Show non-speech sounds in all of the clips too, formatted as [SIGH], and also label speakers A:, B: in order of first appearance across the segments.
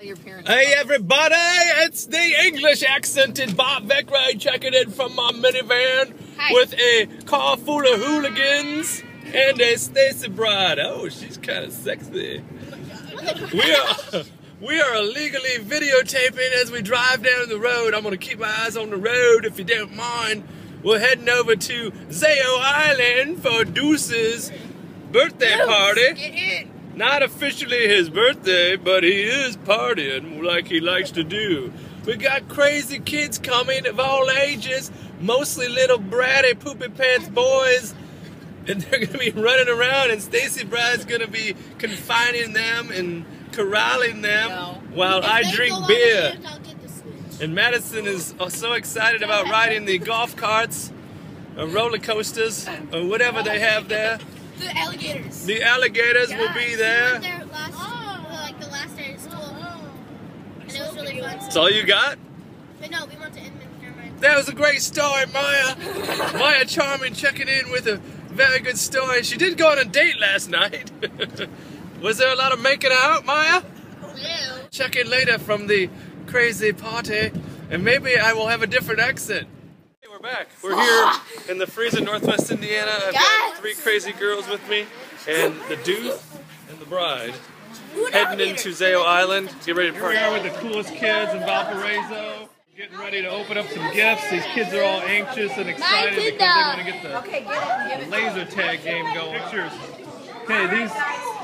A: Hey everybody, it's the English accented Bob Vecray checking in from my minivan
B: Hi.
A: with a car full of hooligans and a Stacey Bride. Oh, she's kind of sexy. We are we are illegally videotaping as we drive down the road. I'm gonna keep my eyes on the road if you don't mind. We're heading over to Zao Island for Deuce's birthday party.
B: Get in.
A: Not officially his birthday, but he is partying like he likes to do. We got crazy kids coming of all ages, mostly little bratty poopy pants boys, and they're gonna be running around, and Stacey Bride's gonna be confining them and corralling them
B: No.
A: while
C: If
A: I drink beer.
C: the I'll get the switch.
A: And Madison is uh, so excited about riding the golf carts, or roller coasters, or whatever they have there.
C: The alligators.
A: The alligators will be there.
C: there last, uh, like the last day of school, and it was really fun.
A: That's all you got?
C: But no, we went to mind.
A: That was a great story, Maya. Maya Charming checking in with a very good story. She did go on a date last night. [LAUGHS] was there a lot of making out, Maya?
C: Yeah.
A: Check in later from the crazy party, and maybe I will have a different accent. Hey, we're back. We're here in the freezing Northwest Indiana. I've got three crazy girls with me, and the dude and the bride heading into Zao Island. Get ready to party. Here we are with the coolest kids in Valparaiso. Getting ready to open up some gifts. These kids are all anxious and excited because they want to get the
B: Okay, get it. Give it.
A: laser tag game going. Pictures. Okay, these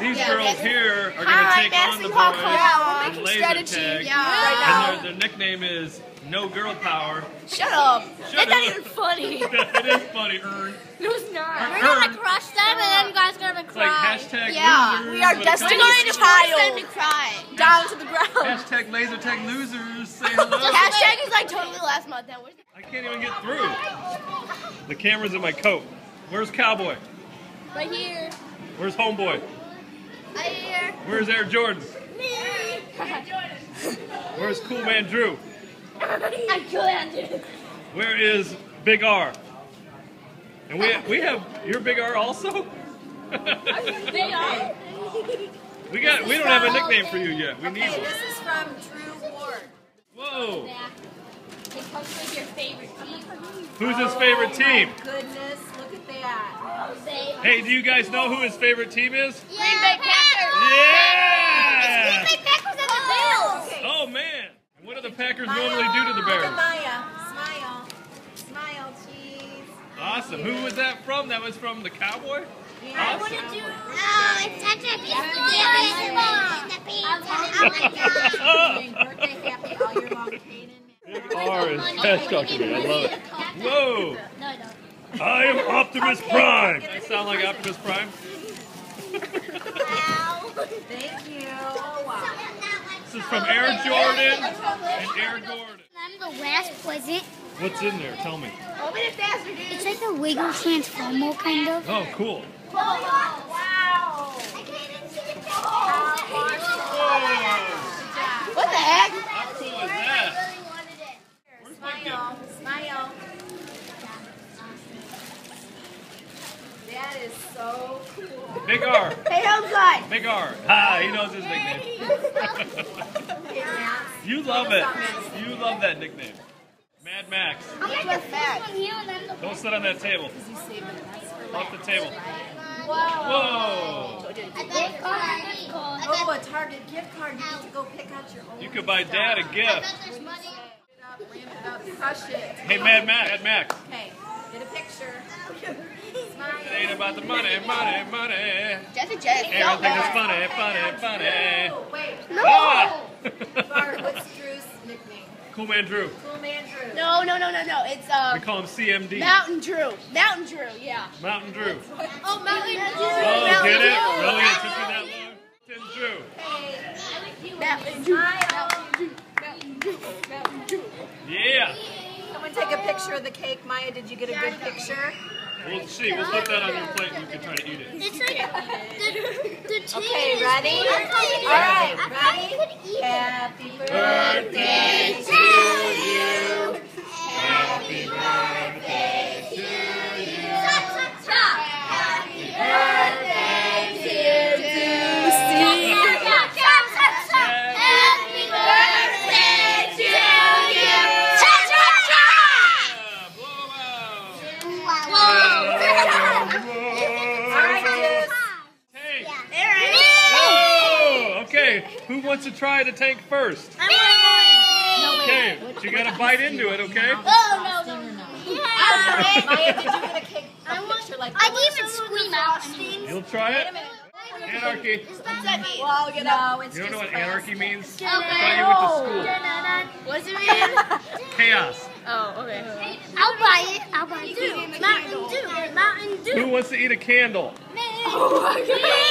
A: these
B: Yeah,
A: girls here are going to take on the boys
B: call- call out.
A: in
B: We're
A: laser
B: making
A: tag.
B: strategy. Yeah, right now.
A: And their, their nickname is No Girl Power.
B: Shut up.
A: Shut
B: That's not even funny. [LAUGHS]
A: it is funny, Ern.
B: No, it's not.
C: We're gonna crush them, and then you guys are gonna
A: It's like
C: cry.
A: hashtag
B: Yeah,
A: losers.
B: we are
A: when
B: Destiny's
A: comes
C: We're
A: to-
C: gonna force them to cry.
B: Down to the ground.
A: Hashtag laser tag losers. Say [LAUGHS] hello.
B: Hashtag is like totally last month. That was.
A: I can't even get through. The camera's in my coat. Where's Cowboy?
C: Right here.
A: Where's Homeboy? Where's Air Jordan?
C: Me. [LAUGHS]
A: Where's Cool Man Drew?
C: I couldn't.
A: Where is Big R? And we we have your Big R also. [LAUGHS]
C: They are.
A: we got we don't have a nickname for you yet. We need
B: Okay, this is from Drew Ward.
A: Whoa! Who's his favorite
B: Oh
A: team?
B: My goodness, look at that.
A: Hey, do you guys know who his favorite team is?
C: Green Bay Packers.
A: Yeah!
C: Green Bay Packers and the Bills.
B: Okay.
A: Oh man! What do the Packers
B: Smile.
A: normally do to the Bears?
B: Maya. Smile. Smile, cheese.
A: Awesome. Who was that from? That was from the Cowboy.
C: I want to do. Oh, it's such a beautiful day. The pizza. Oh my god.
B: Birthday happy all year long, Kaden.
A: R is cash talking to me. I love it. Whoa!
C: No, I don't.
A: I am Optimus Prime. I sound like Optimus Prime. Wow. [LAUGHS]
B: Thank you. Oh, wow.
A: This is from Air Jordan and Air Gordon.
C: I'm the last present.
A: What's in there? Tell me.
B: Open it faster, dude.
C: It's like a Wiggle Transformo kind of.
A: Oh, cool.
B: Wow.
A: Whoa!
B: What the heck?
A: How cool is that? Where's my
B: Smile. Smile. That is so cool.
A: gift? Big R. [LAUGHS]
B: Hey, how's that?
A: Big R. Ha! He knows his nickname. [LAUGHS] You love it. You love that nickname. Mad Max.
C: I'm gonna get
B: bag.
C: from here and then the
A: Don't sit on that table.
B: You the best for
A: Off the table.
C: Whoa.
A: Whoa!
C: Gift card.
B: Oh, a Target gift card. You get to go pick out your own.
A: You could buy Dad a gift.
C: bet there's money.
B: Ramp it up, ramp it up, crush it.
A: Hey, Mad Mac, Mad Max.
B: Okay, get a picture. Smile.
A: It ain't about the money, money, money.
B: Just a jet.
A: Everything is funny, funny, funny.
B: Oh, wait.
A: Ah! [LAUGHS]
B: Bart, what's Drew's nickname?
A: cool man Drew.
B: Cool man Drew.
D: No, no, no, no, no. It's
A: We
D: uh,
A: call him CMD.
D: Mountain Drew. Mountain Drew, yeah.
A: Mountain Drew.
C: Oh, Mountain Dew.
A: Oh, get it? Really? It took you that long? Mountain Drew.
B: Hey,
D: Mountain Drew.
B: smile.
A: Yeah.
B: Someone take a picture of the cake. Maya, did you get a good picture?
A: We'll see. We'll put that on your plate and you can try to eat it.
C: It's like [LAUGHS] the, the tea
B: Okay, ready?
C: I
B: All right,
C: could- I thought you
B: ready?
C: could eat it.
B: Happy
A: Birthday
B: birthday
A: to
B: you.
A: Happy birthday
B: Maya, did you get a cake a
C: I want-
B: like
C: I
B: that?
C: can even scream out.
A: You'll try it? Anarchy.
D: What's that mean?
B: Well, you know, it's
A: You don't know
B: just
A: what anarchy means?
C: Okay.
A: I thought you went to oh. school.
D: What's it mean? [LAUGHS]
A: Chaos.
D: oh, okay.
C: I'll buy it. I'll buy it. Mountain Dew. Mountain Dew.
A: Who wants to eat a candle?
C: Oh my
A: over here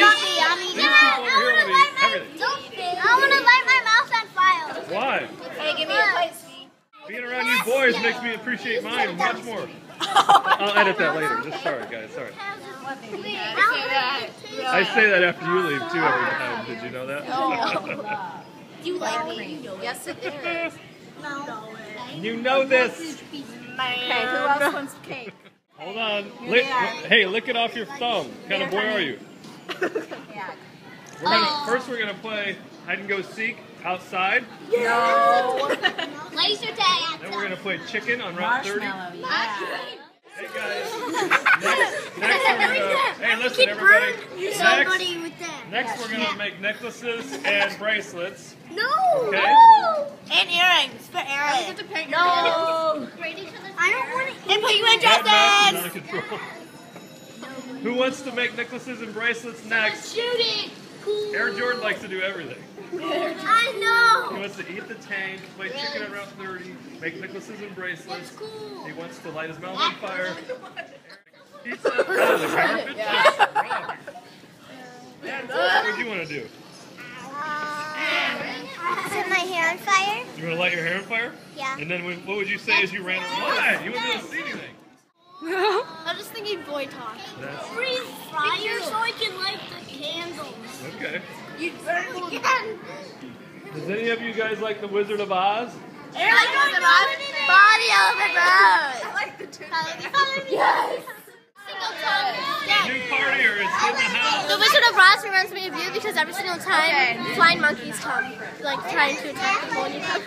A: want to eat everything.
C: I want to light my mouth on fire.
A: Why?
B: Hey, give me a plate, sweetie.
A: Being around you boys makes me appreciate mine much more. [LAUGHS] I'll edit that later. Just sorry, guys. Sorry. I say that after you leave too every time. Did you know that? [LAUGHS]
C: You like me?
B: Yes, it is.
A: you know this.
B: Okay, who else wants cake?
A: Hold on. Lick, hey, lick it off your thumb. What kind of boy are you? [LAUGHS]
B: Yeah.
A: We're gonna, oh. first, we're gonna play hide and go seek outside.
B: No.
C: Laser tag.
A: Then we're gonna play chicken on route 30.
B: Marshmallow, yeah.
A: Hey guys. Next, next we're gonna. Hey, listen, everybody. Next,
C: Somebody with that.
A: next we're gonna make necklaces and bracelets.
C: No.
A: Okay.
C: No.
D: And earrings for Eric.
C: No. I don't want to.
D: And penguin
A: That mouse is
D: dresses.
A: out of control. Who wants to make necklaces and bracelets next?
C: Shooting. Cool.
A: Air Jordan likes to do everything.
C: I know.
A: He wants to eat the tank, play chicken at Route 30, make necklaces and bracelets.
C: cool.
A: He wants to light his mouth on fire. Pizza? [LAUGHS] Oh, the garbage? That's wrong. Dad, what would you want to do?
C: Set my hair on fire?
A: You want to light your hair on fire?
C: Yeah.
A: And then what would you say as you ran around? What? You wouldn't be able to see anything.
C: I'm just thinking boy talk.
A: That's
C: Breathe fire so I can light the candles.
A: okay.
C: You burn the candles.
A: Does any of you guys like The Wizard of Oz?
C: Body elephant rose. I like the two. Yes.
A: New party or it's in the house?
C: The Wizard of Oz reminds me of you because every single time flying monkeys come, like trying to attack the pony [LAUGHS] cup.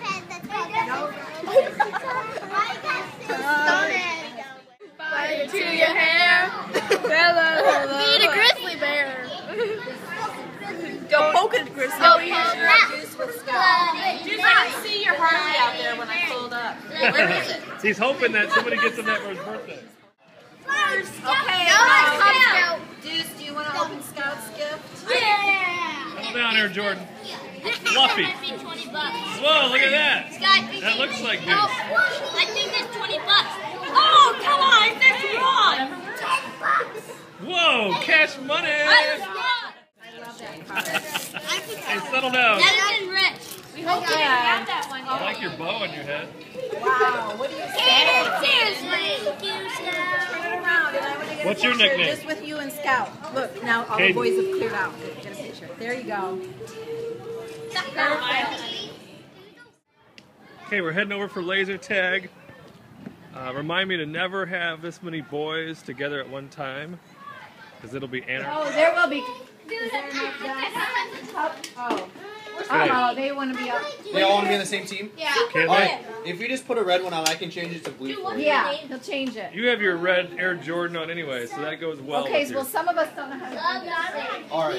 D: Fire to your hair.
C: Feed a grizzly bear.
D: Go poke it, Grizzly.
C: Oh, Go
B: Juice with Scott.
C: Juice,
B: I didn't see your Harley out there when I pulled up. Where is it?
A: He's hoping that somebody gets him that for his birthday.
B: Okay,
C: No,
B: now, Deuce, do you want to open Scout's gift?
C: Yeah.
A: Come down here, Jordan. Fluffy. Whoa, look at that.
C: Guys,
A: That looks like
C: No,
A: this.
C: I think that's twenty bucks. Oh, come on, that's wrong. Ten bucks.
A: Whoa, cash money.
C: I was [LAUGHS] wrong.
A: Hey, settle down.
C: That isn't rich. We hope you
B: Yeah.
C: that one.
A: I like your bow on your head.
B: Wow, what do you say?
C: Seriously.
B: Turn it around and I want to get
A: What's your
B: picture
A: nickname?
B: just with you and Scout. Look, now all
A: Caden.
B: the boys have cleared out. Get a picture. There you go.
A: Okay, we're heading over for laser tag. Uh, remind me to never have this many boys together at one time, because it'll be anarchy.
B: Oh, there will be. Oh.
A: Hey,
B: Oh, they want to be up.
E: They all want to be on the same team?
A: can
E: All
A: they?
E: right. If we just put a red one on, I can change it to blue for you.
B: Yeah, he'll change it.
A: You have your red Air Jordan on anyway, so that goes well
B: Okay,
A: with
B: well,
A: you.
B: some of us don't know how to do this.
E: All right.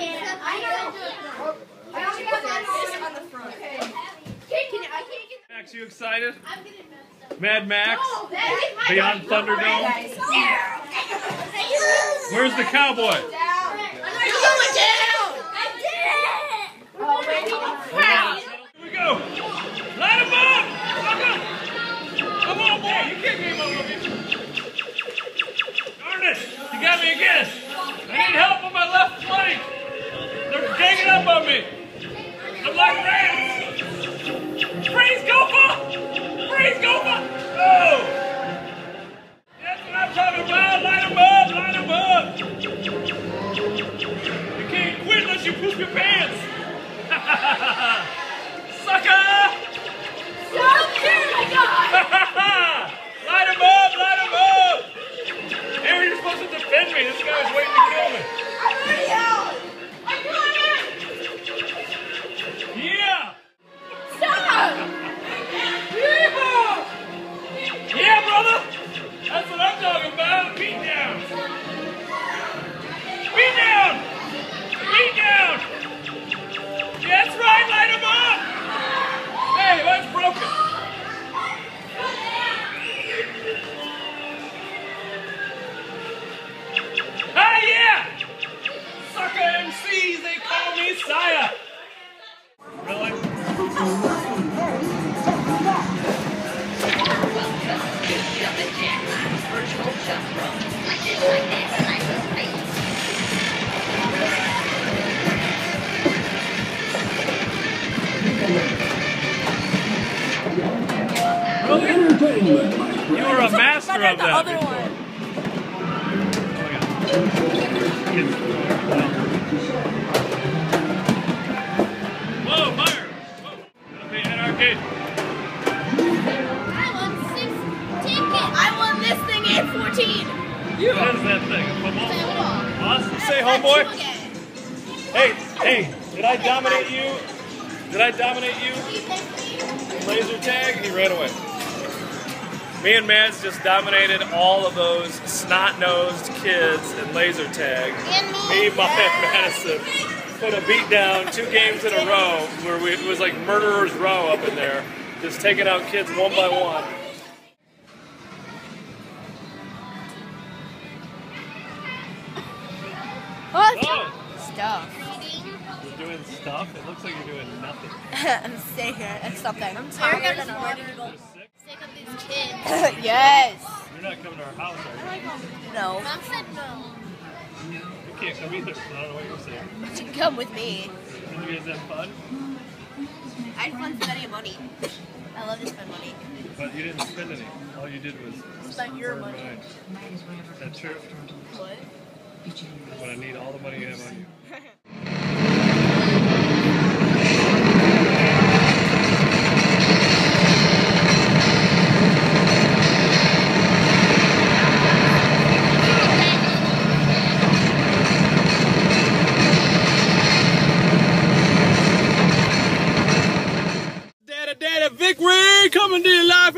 B: I only got this on the front.
A: Max, you excited? I'm getting messed up. Mad Max? Beyond Thunderdome? Where's the cowboy?
B: Oh, wait.
A: Here we go. Up! Come on! Boy! You can't. Darn it! You got me! I need help on my left flank! They're ganging up on me! you poop your pants! [LAUGHS] You were a master of
D: the
A: that.
D: other one.
A: Whoa, fire! Whoa. Okay, at arcade.
C: I won six tickets.
D: I won this thing and 14. You.
A: What is that thing? Football? Say homeboy. Hey, hey, did I dominate you? Did I dominate you? Laser tag? He ran away. Me and Mads just dominated all of those snot-nosed kids in laser tag.
C: And me.
A: Me, Maya, and Madison put a beat down two games in a row where we, it was like murderer's row up in there, just taking out kids one by one.
D: Oh,
A: Oh,
D: stuff.
A: you're doing stuff? It looks like you're doing nothing. [LAUGHS]
D: I'm Stay here and stop there. I'm
C: tired
D: and
C: and
D: ready to go.
A: You're sick?
C: Sick of these kids.
A: You're
D: yes.
A: not coming to our house, are you?
D: No.
C: Mom said no.
A: You can't come either. so I don't know what you're saying.
D: You [LAUGHS] can come with me.
A: Did you guys have fun?
D: I had fun spending money. [LAUGHS] I love to spend money.
A: But you didn't spend any. All you did was
D: Spend your money.
A: mine. Is that true?
D: What?
A: But I need all the money you have on you. [LAUGHS]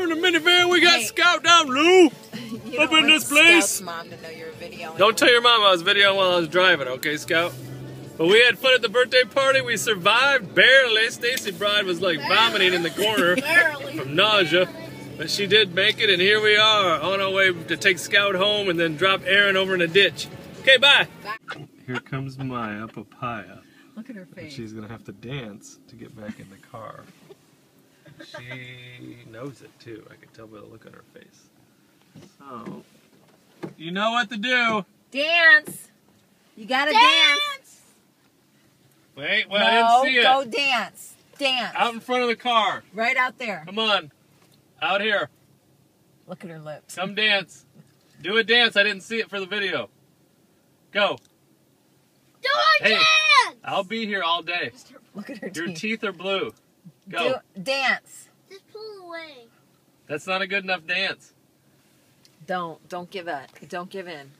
A: you live from the minivan. We got
B: Hey.
A: Scout down Lou. [LAUGHS]
B: You
A: Up
B: don't
A: in this place.
B: Mom to know you're videoing.
A: Don't tell your mom I was videoing while I was driving, okay, Scout? But we had fun at the birthday party. We survived barely. Stacey Bride was like vomiting in the corner [LAUGHS] from nausea. But she did make it, and here we are on our way to take Scout home and then drop Aaron over in a ditch. Okay, bye. Here comes Maya Papaya.
B: Look at her
A: And
B: face.
A: she's gonna have to dance to get back in the car. She knows it too. I can tell by the look on her face. So, you know what to do.
B: Dance. You gotta dance.
A: Wait, well,
B: no,
A: I didn't see it.
B: go dance. Dance.
A: Out in front of the car.
B: Right out there.
A: Come on. Out here.
B: Look at her lips.
A: Come dance. Do a dance. I didn't see it for the video. Go.
C: Do a
A: Hey.
C: dance.
A: I'll be here all day.
B: Look at her
A: Your
B: teeth.
A: teeth are blue. Go.
B: Do, dance.
C: Just pull away.
A: That's not a good enough dance.
B: Don't. Don't give up. Don't give in.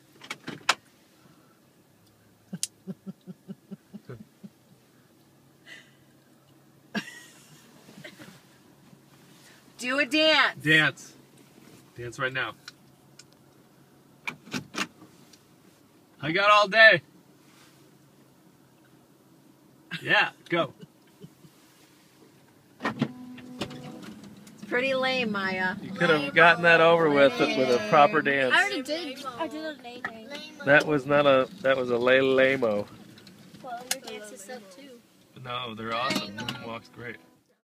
B: Do a dance.
A: Dance. Dance right now. I got all day. Yeah, go.
B: Pretty lame, Maya.
A: You could have gotten that over with with a proper dance.
C: I already did. I did a lay.
A: That was not a that was a lay lamo.
C: Well, your dance is up too.
A: No, they're awesome. Moonwalk's great.